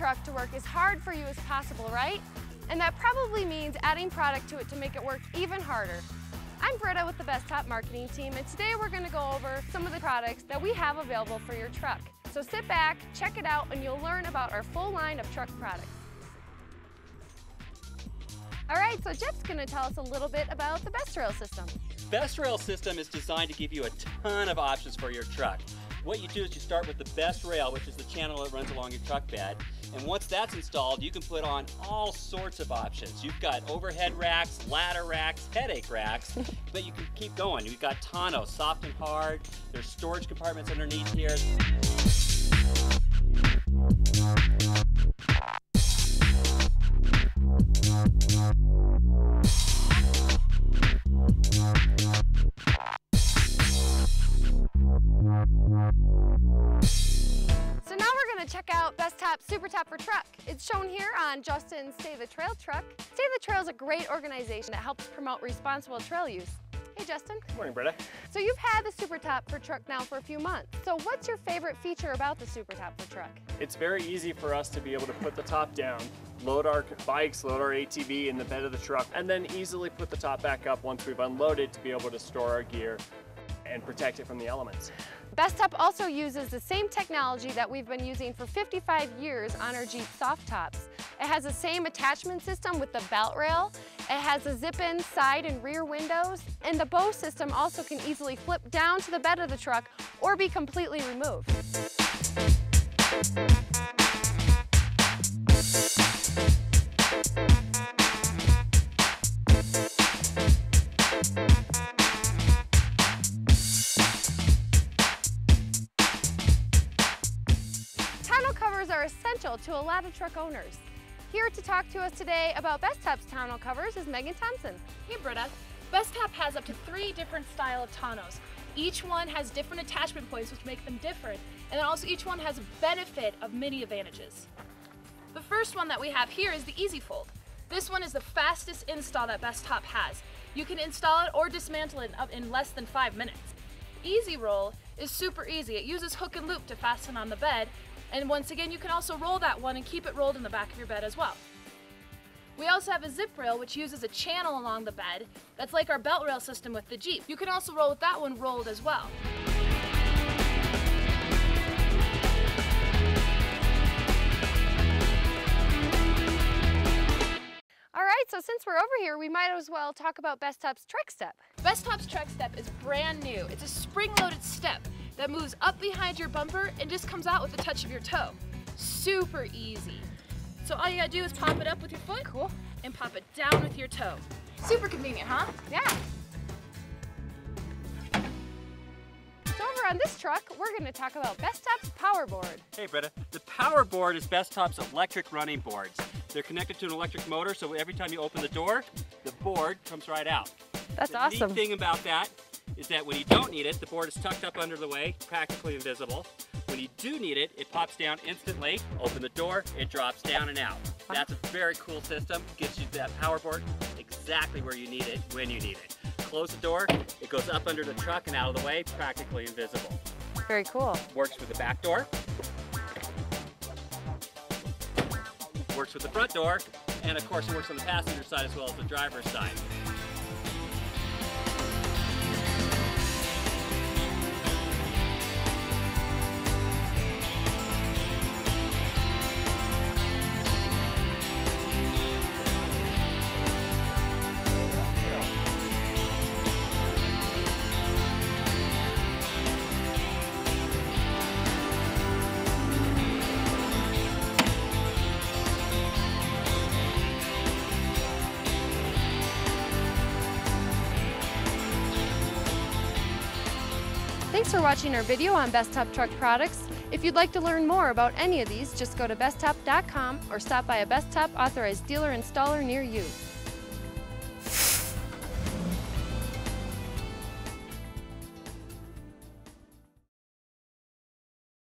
work as hard for you as possible, right? And that probably means adding product to it to make it work even harder. I'm Britta with the Bestop marketing team, and today we're gonna go over some of the products that we have available for your truck. So sit back, check it out, and you'll learn about our full line of truck products. All right, so Geoff's gonna tell us a little bit about the BestRail system. BestRail system is designed to give you a ton of options for your truck. What you do is you start with the BestRail, which is the channel that runs along your truck bed. And once that's installed, you can put on all sorts of options. You've got overhead racks, ladder racks, headache racks, but you can keep going. You've got tonneau, soft and hard. There's storage compartments underneath here. Out Bestop Super Top for Truck. It's shown here on Justin's Save the Trail truck. Save the Trail is a great organization that helps promote responsible trail use. Hey Justin. Good morning, Britta. So you've had the Super Top for Truck now for a few months. So what's your favorite feature about the Super Top for Truck? It's very easy for us to be able to put the top down, load our bikes, load our ATV in the bed of the truck, and then easily put the top back up once we've unloaded to be able to store our gear and protect it from the elements. Best also uses the same technology that we've been using for 55 years on our Jeep soft tops. It has the same attachment system with the belt rail. It has a zip-in side and rear windows, and the bow system also can easily flip down to the bed of the truck or be completely removed. Tonneau covers are essential to a lot of truck owners. Here to talk to us today about Bestop's tonneau covers is Megan Thompson. Hey Britta, Bestop has up to three different style of tonneaus. Each one has different attachment points which make them different, and then also each one has a benefit of many advantages. The first one that we have here is the EZFold. This one is the fastest install that Bestop has. You can install it or dismantle it in less than five minutes. EzRoll is super easy. It uses hook and loop to fasten on the bed, and once again, you can also roll that one and keep it rolled in the back of your bed as well. We also have a ZipRail which uses a channel along the bed that's like our belt rail system with the Jeep. You can also roll with that one rolled as well. All right, so since we're over here, we might as well talk about Best Top's Trek Step. Bestop's Trek Step is brand new. It's a spring-loaded step that moves up behind your bumper and just comes out with the touch of your toe. Super easy. So all you gotta do is pop it up with your foot Cool. and pop it down with your toe. Super convenient, huh? Yeah. So over on this truck, we're gonna talk about Bestop's Power Board. Hey Britta, the PowerBoard is Bestop's electric running boards. They're connected to an electric motor, so every time you open the door, the board comes right out. That's the awesome. neat thing about that is that when you don't need it, the board is tucked up under the way, practically invisible. When you do need it, it pops down instantly. Open the door, it drops down and out. That's a very cool system. gets you that PowerBoard exactly where you need it, when you need it. Close the door, it goes up under the truck and out of the way, practically invisible. Very cool. Works with the back door. Works with the front door. And of course it works on the passenger side as well as the driver's side. Thanks for watching our video on Bestop Truck products. If you'd like to learn more about any of these, just go to bestop.com or stop by a Bestop authorized dealer installer near you.